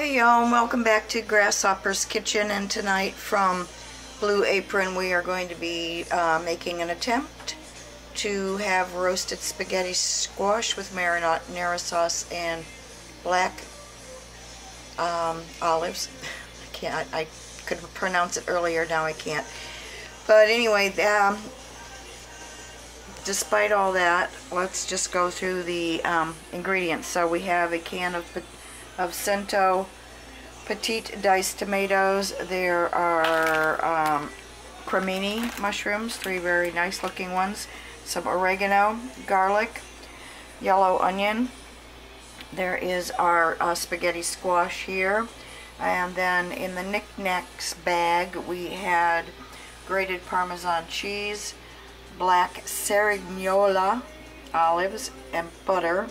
Hey y'all, and welcome back to Grasshopper's Kitchen and tonight from Blue Apron we are going to be uh, making an attempt to have roasted spaghetti squash with marinara sauce and black um, olives. I can't, I, I could pronounce it earlier, now I can't. But anyway, um, despite all that, let's just go through the um, ingredients. So we have a can of of Cento petite diced tomatoes. There are um, cremini mushrooms, three very nice looking ones. Some oregano, garlic, yellow onion. There is our uh, spaghetti squash here. And then in the knickknacks bag we had grated Parmesan cheese, black Cerignola olives, and butter.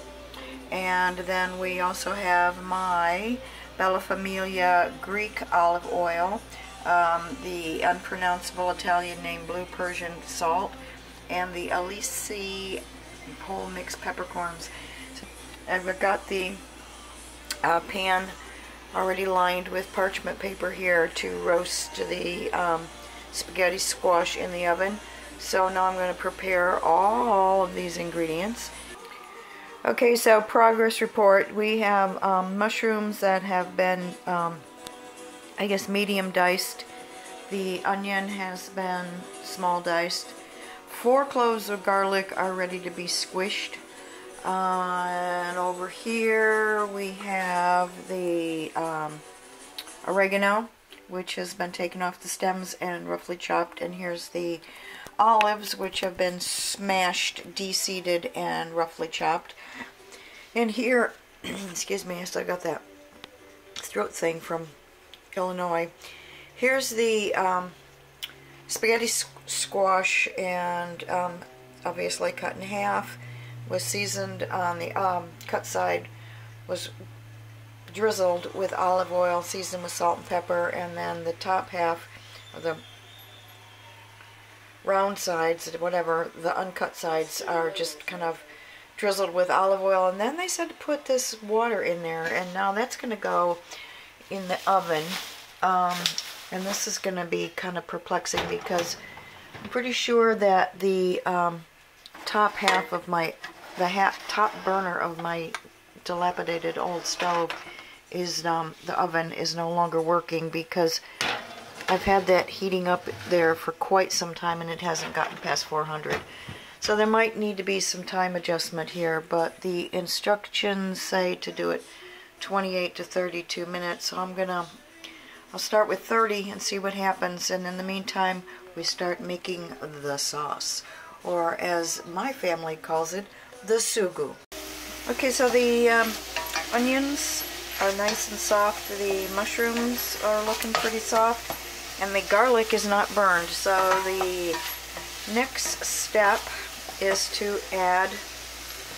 And then we also have my Bella Familia Greek olive oil, um, the unpronounceable Italian name Blue Persian salt, and the Alessi whole mixed peppercorns. So I've got the uh, pan already lined with parchment paper here to roast the um, spaghetti squash in the oven. So now I'm going to prepare all of these ingredients. Okay, so progress report. We have um, mushrooms that have been, um, I guess, medium diced. The onion has been small diced. Four cloves of garlic are ready to be squished. Uh, and over here we have the um, oregano, which has been taken off the stems and roughly chopped. And here's the olives, which have been smashed, deseeded, and roughly chopped. And here, excuse me, I still got that throat thing from Illinois. Here's the um, spaghetti squash and um, obviously cut in half. Was seasoned on the um, cut side, was drizzled with olive oil, seasoned with salt and pepper, and then the top half, of the round sides, whatever, the uncut sides are just kind of drizzled with olive oil. And then they said to put this water in there. And now that's going to go in the oven. Um, and this is going to be kind of perplexing because I'm pretty sure that the um, top half of my, the top burner of my dilapidated old stove is, um, the oven is no longer working because I've had that heating up there for quite some time and it hasn't gotten past 400. So there might need to be some time adjustment here, but the instructions say to do it 28 to 32 minutes. So I'm gonna, I'll start with 30 and see what happens. And in the meantime, we start making the sauce, or as my family calls it, the sugu. Okay, so the um, onions are nice and soft. The mushrooms are looking pretty soft. And the garlic is not burned. So the next step is to add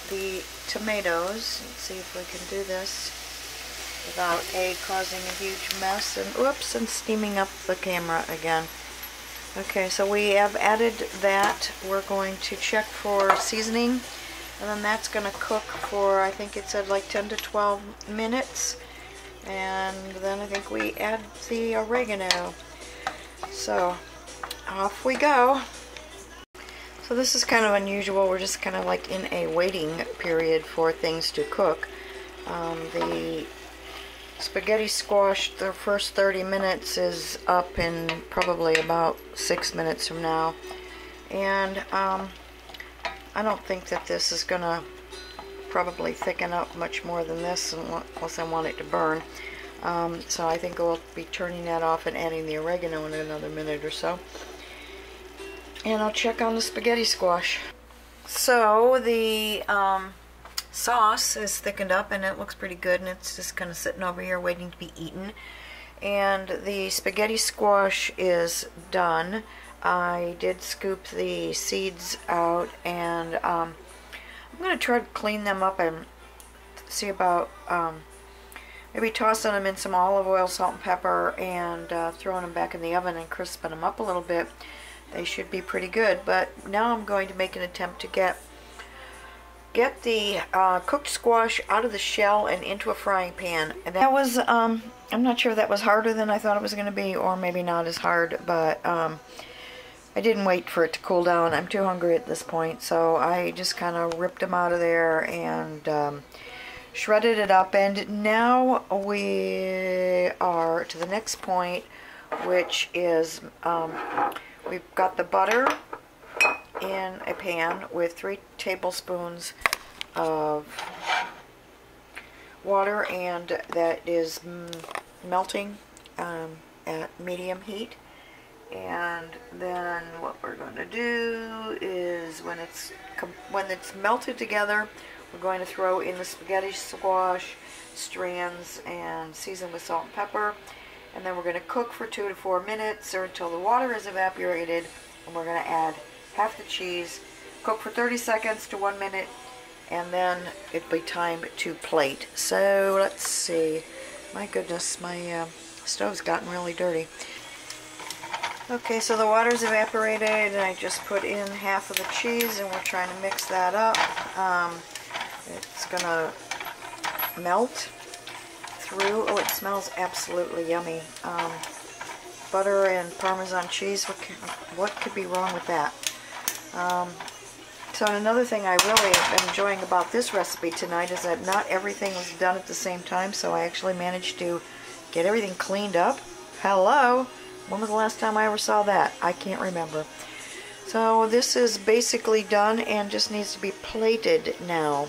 the tomatoes. Let's see if we can do this without A, causing a huge mess, and oops, and steaming up the camera again. Okay, so we have added that. We're going to check for seasoning, and then that's going to cook for, I think it said like 10 to 12 minutes. And then I think we add the oregano. So, off we go. So this is kind of unusual. We're just kind of like in a waiting period for things to cook. Um, the spaghetti squash, the first 30 minutes is up in probably about six minutes from now. And um, I don't think that this is going to probably thicken up much more than this unless I want it to burn. Um, so I think I'll be turning that off and adding the oregano in another minute or so and I'll check on the spaghetti squash. So the um, sauce is thickened up and it looks pretty good and it's just kind of sitting over here waiting to be eaten. And the spaghetti squash is done. I did scoop the seeds out and um, I'm going to try to clean them up and see about um, maybe tossing them in some olive oil, salt and pepper and uh, throwing them back in the oven and crisping them up a little bit they should be pretty good. But now I'm going to make an attempt to get get the uh, cooked squash out of the shell and into a frying pan. And that was, um, I'm not sure that was harder than I thought it was going to be, or maybe not as hard, but um, I didn't wait for it to cool down. I'm too hungry at this point, so I just kind of ripped them out of there and um, shredded it up. And now we are to the next point, which is um, we've got the butter in a pan with three tablespoons of water and that is melting um, at medium heat and then what we're going to do is when it's when it's melted together we're going to throw in the spaghetti squash strands and season with salt and pepper. And then we're going to cook for two to four minutes or until the water is evaporated. And we're going to add half the cheese. Cook for 30 seconds to one minute and then it'll be time to plate. So let's see. My goodness my uh, stove's gotten really dirty. Okay so the water's evaporated and I just put in half of the cheese and we're trying to mix that up. Um, it's gonna melt through. Oh, it smells absolutely yummy. Um, butter and Parmesan cheese. What, what could be wrong with that? Um, so another thing I really am enjoying about this recipe tonight is that not everything was done at the same time, so I actually managed to get everything cleaned up. Hello? When was the last time I ever saw that? I can't remember. So this is basically done and just needs to be plated now.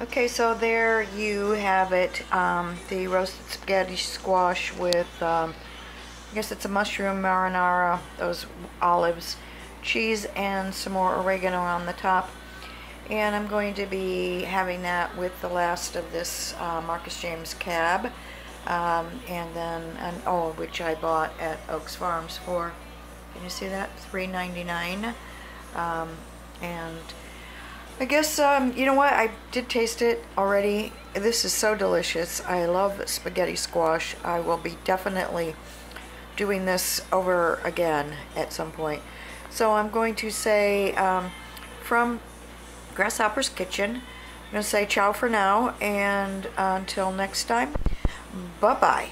Okay, so there you have it, um, the roasted spaghetti squash with, um, I guess it's a mushroom marinara, those olives, cheese, and some more oregano on the top. And I'm going to be having that with the last of this uh, Marcus James cab. Um, and then, an, oh, which I bought at Oakes Farms for, can you see that? $3.99. Um, and I guess, um, you know what, I did taste it already. This is so delicious. I love spaghetti squash. I will be definitely doing this over again at some point. So I'm going to say um, from Grasshopper's Kitchen, I'm going to say ciao for now, and uh, until next time, bye-bye.